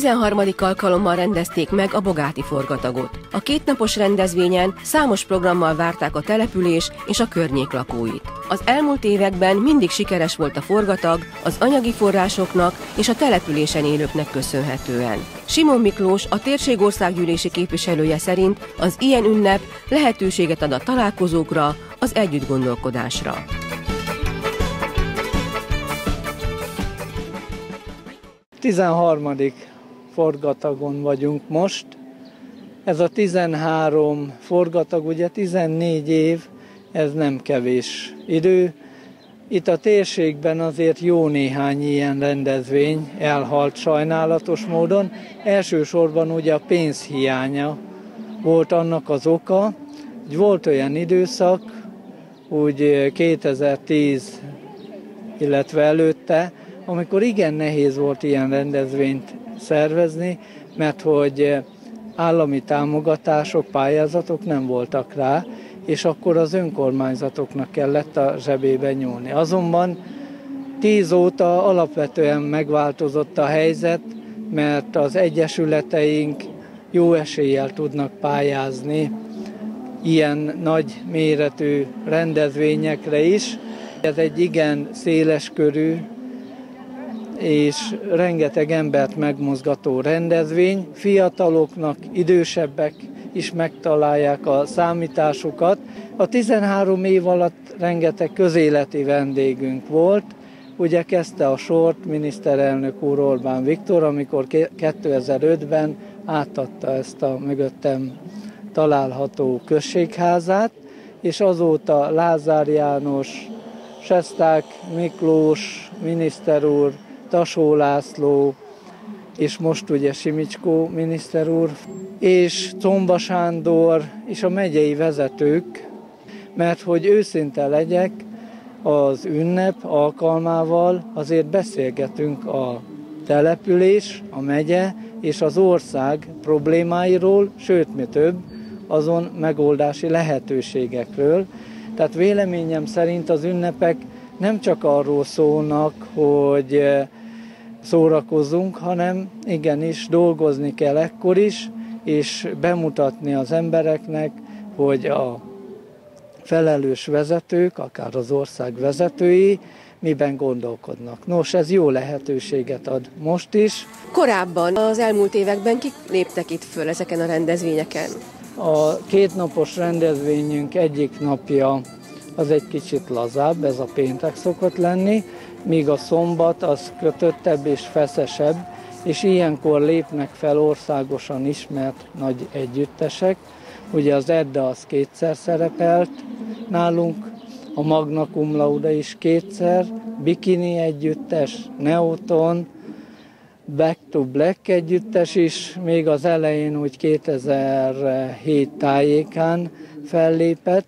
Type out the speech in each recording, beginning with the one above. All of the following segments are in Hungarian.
13. alkalommal rendezték meg a Bogáti forgatagot. A kétnapos rendezvényen számos programmal várták a település és a környék lakóit. Az elmúlt években mindig sikeres volt a forgatag az anyagi forrásoknak és a településen élőknek köszönhetően. Simon Miklós, a térség országgyűlési képviselője szerint az ilyen ünnep lehetőséget ad a találkozókra, az együttgondolkodásra. 13. forgatagon vagyunk most. Ez a 13 forgatag, ugye 14 év, ez nem kevés idő. Itt a térségben azért jó néhány ilyen rendezvény elhalt sajnálatos módon. Elsősorban ugye a pénzhiánya volt annak az oka, hogy volt olyan időszak, úgy 2010, illetve előtte, amikor igen nehéz volt ilyen rendezvényt szervezni, mert hogy állami támogatások, pályázatok nem voltak rá, és akkor az önkormányzatoknak kellett a zsebébe nyúlni. Azonban tíz óta alapvetően megváltozott a helyzet, mert az egyesületeink jó eséllyel tudnak pályázni ilyen nagy méretű rendezvényekre is. Ez egy igen széleskörű és rengeteg embert megmozgató rendezvény. Fiataloknak, idősebbek is megtalálják a számításukat. A 13 év alatt rengeteg közéleti vendégünk volt. Ugye kezdte a sort miniszterelnök úr Orbán Viktor, amikor 2005-ben átadta ezt a mögöttem található községházát, és azóta Lázár János, Sesták Miklós miniszter úr, Tasó László, és most ugye Simicskó miniszter úr, és Comba Sándor, és a megyei vezetők, mert hogy őszinte legyek, az ünnep alkalmával azért beszélgetünk a település, a megye és az ország problémáiról, sőt, mi több, azon megoldási lehetőségekről. Tehát véleményem szerint az ünnepek nem csak arról szólnak, hogy szórakozzunk, hanem igenis dolgozni kell ekkor is, és bemutatni az embereknek, hogy a felelős vezetők, akár az ország vezetői, miben gondolkodnak. Nos, ez jó lehetőséget ad most is. Korábban, az elmúlt években kik léptek itt föl ezeken a rendezvényeken? A kétnapos rendezvényünk egyik napja az egy kicsit lazább, ez a péntek szokott lenni, míg a szombat az kötöttebb és feszesebb, és ilyenkor lépnek fel országosan ismert nagy együttesek. Ugye az Edda az kétszer szerepelt nálunk, a Magna Cum Laude is kétszer, Bikini együttes, Neoton, Back to Black együttes is még az elején, úgy 2007 tájékán fellépett,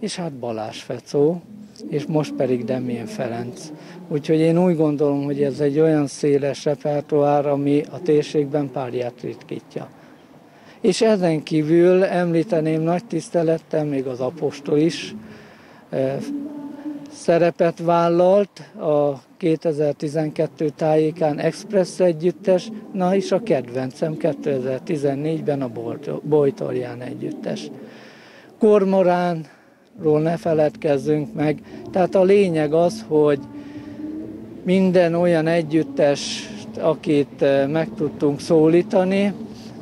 és hát Balázs Fecó, és most pedig Demén Ferenc. Úgyhogy én úgy gondolom, hogy ez egy olyan széles repertoár, ami a térségben párját ritkítja. És ezen kívül említeném nagy tisztelettel még az apostol is e, szerepet vállalt a 2012 tájékán Express együttes, na és a kedvencem 2014-ben a Bojtorján együttes. Kormoránról ne feledkezzünk meg, tehát a lényeg az, hogy minden olyan együttes, akit eh, meg tudtunk szólítani,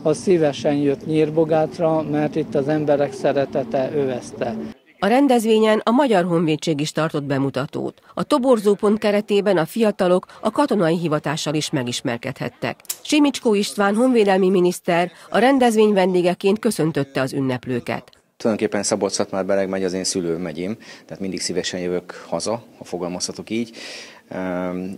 az szívesen jött Nyírbogátra, mert itt az emberek szeretete övezte. A rendezvényen a Magyar Honvédség is tartott bemutatót. A toborzópont keretében a fiatalok a katonai hivatással is megismerkedhettek. Simicskó István honvédelmi miniszter a rendezvény vendégeként köszöntötte az ünneplőket. Tulajdonképpen Szabolcs-Szatmár-Bereg megy az én szülő megyém, tehát mindig szívesen jövök haza, ha fogalmazhatok így.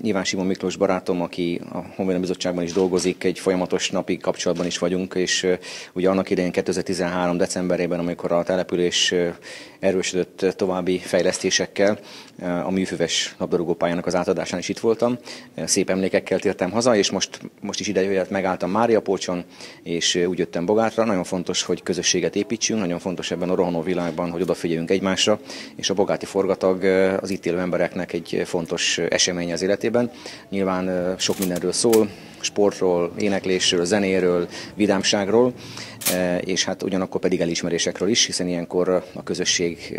Nyilván Simon Miklós barátom, aki a Honvédelmi Bizottságban is dolgozik, egy folyamatos napi kapcsolatban is vagyunk, és ugye annak idején 2013. decemberében, amikor a település erősödött további fejlesztésekkel, a műfüves labdarúgó pályának az átadásán is itt voltam. Szép emlékekkel tértem haza, és most, most is ide jöhet, megálltam Mária Pócson, és úgy jöttem Bogátra. Nagyon fontos, hogy közösséget építsünk, nagyon fontos ebben a rohanó világban, hogy odafigyeljünk egymásra, és a bogáti forgatag az itt élő embereknek egy fontos esély esemény az életében. Nyilván sok mindenről szól, sportról, éneklésről, zenéről, vidámságról, és hát ugyanakkor pedig elismerésekről is, hiszen ilyenkor a közösség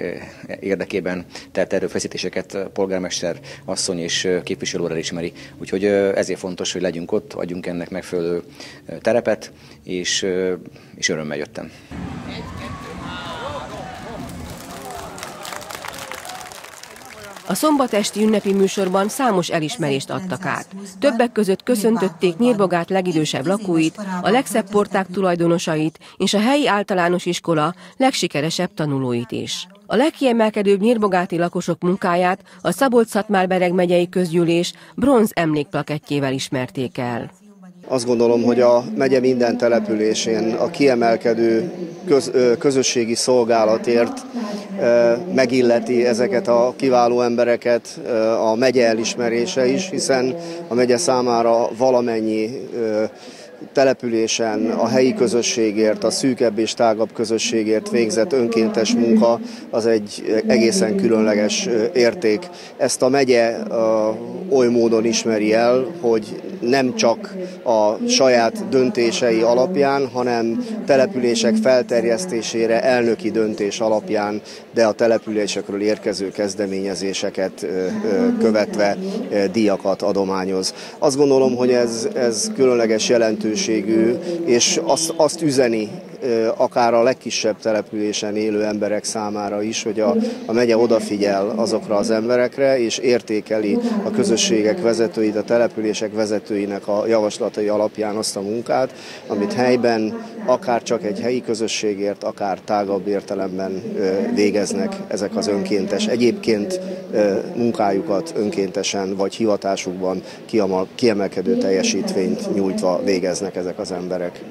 érdekében tett erőfeszítéseket polgármester asszony és képviselő elismeri. Úgyhogy ezért fontos, hogy legyünk ott, adjunk ennek megfelelő terepet, és, és örömmel jöttem. A szombatesti ünnepi műsorban számos elismerést adtak át. Többek között köszöntötték Nyírbogát legidősebb lakóit, a legszebb porták tulajdonosait és a helyi általános iskola legsikeresebb tanulóit is. A legkiemelkedőbb nyírbogáti lakosok munkáját a Szabolcs-Szatmár-Bereg megyei közgyűlés bronz emlékplakettjével ismerték el. Azt gondolom, hogy a megye minden településén a kiemelkedő köz, közösségi szolgálatért megilleti ezeket a kiváló embereket a megye elismerése is, hiszen a megye számára valamennyi településen a helyi közösségért, a szűkebb és tágabb közösségért végzett önkéntes munka az egy egészen különleges érték. Ezt a megye oly módon ismeri el, hogy nem csak a saját döntései alapján, hanem települések felterjesztésére elnöki döntés alapján, de a településekről érkező kezdeményezéseket követve díjakat adományoz. Azt gondolom, hogy ez, ez különleges jelentőségű, és azt, azt üzeni akár a legkisebb településen élő emberek számára is, hogy a, a megye odafigyel azokra az emberekre, és értékeli a közösségek vezetőit, a települések vezetőinek a javaslatai alapján azt a munkát, amit helyben, akár csak egy helyi közösségért, akár tágabb értelemben végeznek ezek az önkéntes. Egyébként munkájukat önkéntesen vagy hivatásukban kiemelkedő teljesítvényt nyújtva végeznek ezek az emberek.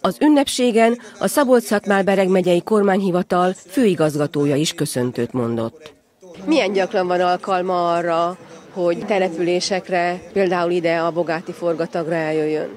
Az ünnepségen a Szabolcs-Szatmár-Bereg megyei kormányhivatal főigazgatója is köszöntőt mondott. Milyen gyakran van alkalma arra, hogy településekre, például ide a Bogáti forgatagra eljöjjön?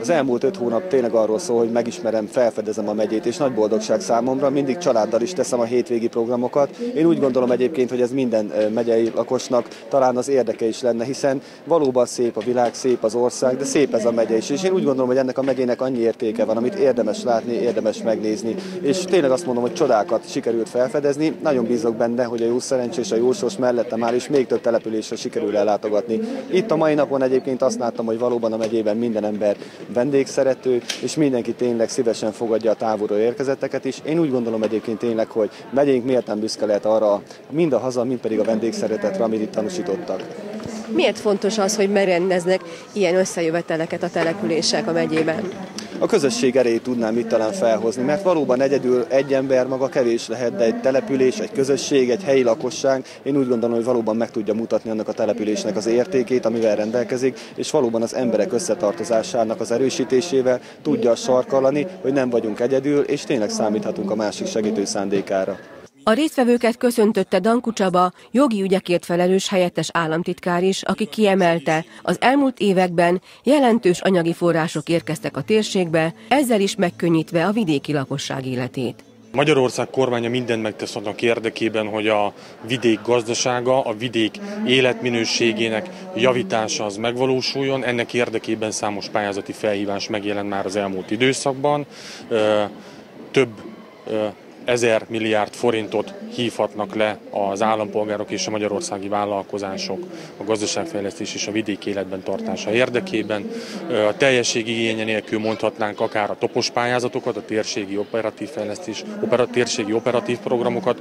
Az elmúlt öt hónap tényleg arról szól, hogy megismerem, felfedezem a megyét, és nagy boldogság számomra. Mindig családdal is teszem a hétvégi programokat. Én úgy gondolom egyébként, hogy ez minden megyei lakosnak talán az érdeke is lenne, hiszen valóban szép a világ, szép az ország, de szép ez a megye is. És én úgy gondolom, hogy ennek a megyének annyi értéke van, amit érdemes látni, érdemes megnézni. És tényleg azt mondom, hogy csodákat sikerült felfedezni. Nagyon bízok benne, hogy a jó szerencsés, a jósors mellette már is még több településre sikerül ellátogatni. Itt a mai napon egyébként azt láttam, hogy valóban a megyében minden ember vendégszerető, és mindenki tényleg szívesen fogadja a távolról érkezetteket is. Én úgy gondolom egyébként tényleg, hogy megyénk méltán büszke lehet arra, mind a haza, mind pedig a vendégszeretetre, amit itt tanúsítottak. Miért fontos az, hogy merendeznek ilyen összejöveteleket a települések a megyében? a közösség erejét tudnám itt talán felhozni, mert valóban egyedül egy ember maga kevés lehet, de egy település, egy közösség, egy helyi lakosság, én úgy gondolom, hogy valóban meg tudja mutatni annak a településnek az értékét, amivel rendelkezik, és valóban az emberek összetartozásának az erősítésével tudja sarkalani, hogy nem vagyunk egyedül, és tényleg számíthatunk a másik segítő szándékára. A résztvevőket köszöntötte Danku Csaba, jogi ügyekért felelős helyettes államtitkár is, aki kiemelte, az elmúlt években jelentős anyagi források érkeztek a térségbe, ezzel is megkönnyítve a vidéki lakosság életét. Magyarország kormánya mindent megtesz annak érdekében, hogy a vidék gazdasága, a vidék életminőségének javítása az megvalósuljon. Ennek érdekében számos pályázati felhívás megjelent már az elmúlt időszakban. Több ezer milliárd forintot hívhatnak le az állampolgárok és a magyarországi vállalkozások a gazdaságfejlesztés és a vidék életben tartása érdekében. A teljesség igénye nélkül mondhatnánk akár a topos pályázatokat, a térségi operatív fejlesztés, opera, térségi operatív programokat,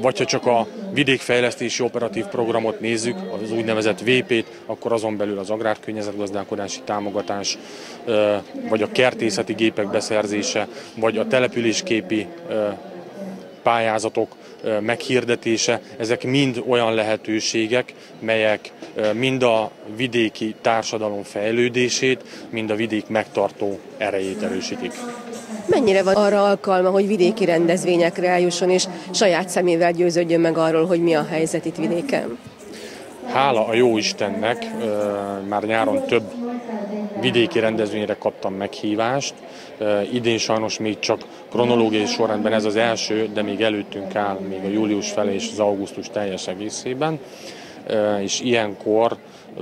vagy ha csak a vidékfejlesztési operatív programot nézzük, az úgynevezett VP-t, akkor azon belül az agrárkörnyezetgazdálkodási támogatás, vagy a kertészeti gépek beszerzése, vagy a településképi pályázatok meghirdetése, ezek mind olyan lehetőségek, melyek mind a vidéki társadalom fejlődését, mind a vidék megtartó erejét erősítik. Mennyire van arra alkalma, hogy vidéki rendezvényekre eljusson, és saját szemével győződjön meg arról, hogy mi a helyzet itt vidéken? Hála a jó Istennek, már nyáron több vidéki rendezvényre kaptam meghívást. Idén sajnos még csak kronológiai sorrendben ez az első, de még előttünk áll még a július felé és az augusztus teljes egészében. és ilyenkor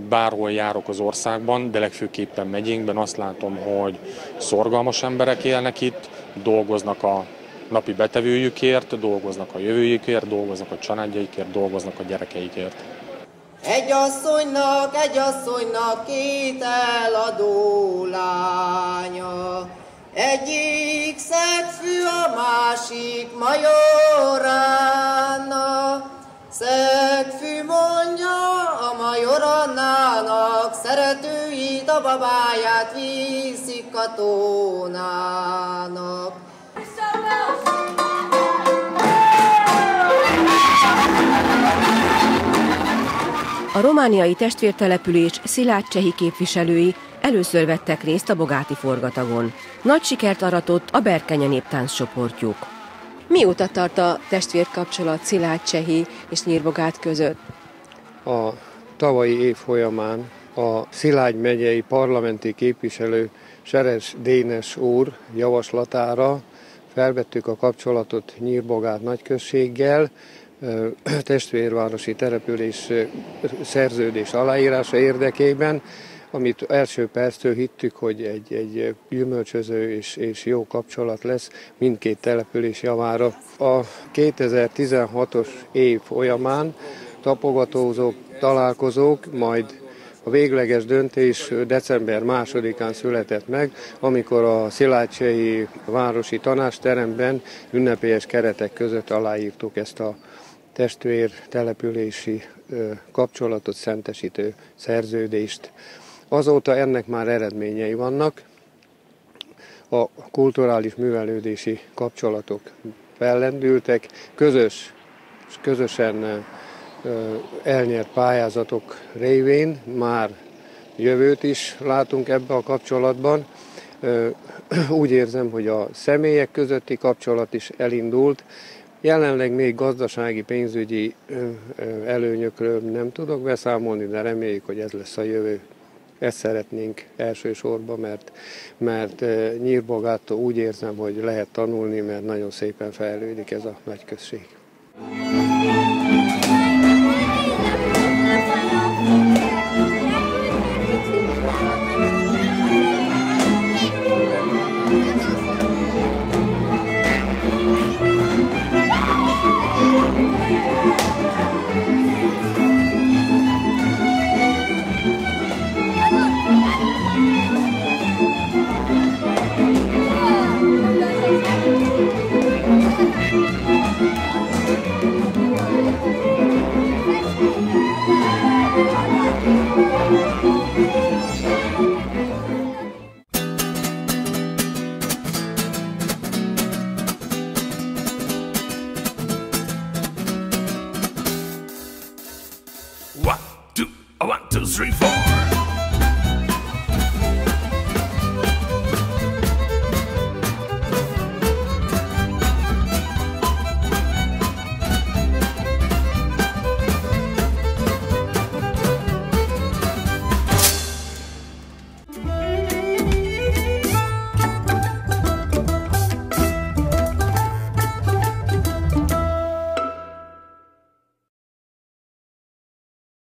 bárhol járok az országban, de legfőképpen megyénkben azt látom, hogy szorgalmas emberek élnek itt, dolgoznak a napi betevőjükért, dolgoznak a jövőjükért, dolgoznak a családjaikért, dolgoznak a gyerekeikért. Egy asszonynak, egy asszonynak két eladó lánya, egyik szegfű, a másik majorána. Szegfű mondja a majorannának, szeretőit a babáját viszik katonának. A romániai testvértelepülés szilárd csehi képviselői először vettek részt a Bogáti forgatagon. Nagy sikert aratott a Berkenye néptánc csoportjuk. Mióta tart a testvérkapcsolat Szilárd Csehi és Nyírbogát között? A tavalyi év folyamán a Szilágy megyei parlamenti képviselő Seres Dénes úr javaslatára felvettük a kapcsolatot Nyírbogát nagyközséggel, testvérvárosi település szerződés aláírása érdekében, amit első perctől hittük, hogy egy, egy gyümölcsöző és, és jó kapcsolat lesz mindkét település javára. A 2016-os év folyamán tapogatózók, találkozók, majd a végleges döntés december másodikán született meg, amikor a Szilácsai Városi Tanásteremben ünnepélyes keretek között aláírtuk ezt a testvér települési kapcsolatot szentesítő szerződést. Azóta ennek már eredményei vannak. A kulturális művelődési kapcsolatok fellendültek, közös, közösen elnyert pályázatok révén már jövőt is látunk ebbe a kapcsolatban. Úgy érzem, hogy a személyek közötti kapcsolat is elindult. Jelenleg még gazdasági, pénzügyi előnyökről nem tudok beszámolni, de reméljük, hogy ez lesz a jövő. Ezt szeretnénk elsősorban, mert, mert Nyírbogától úgy érzem, hogy lehet tanulni, mert nagyon szépen fejlődik ez a nagy